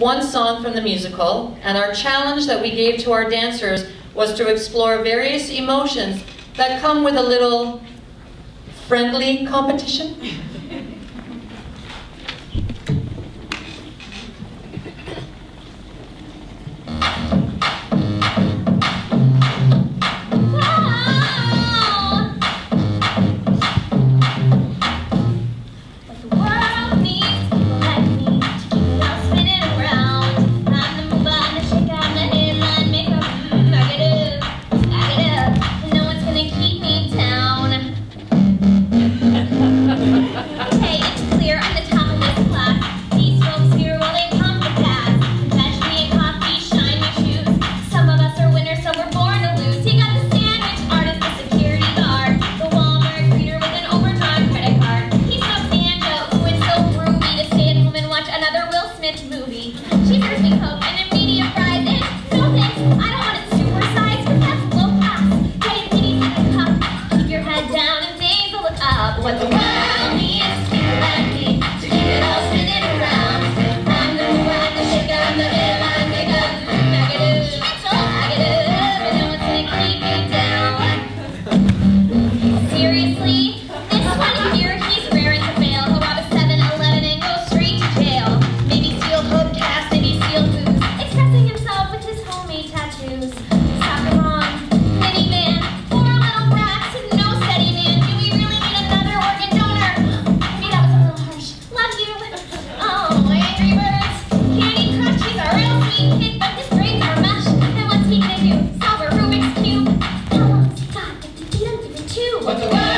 one song from the musical, and our challenge that we gave to our dancers was to explore various emotions that come with a little friendly competition. Angry Birds. the world.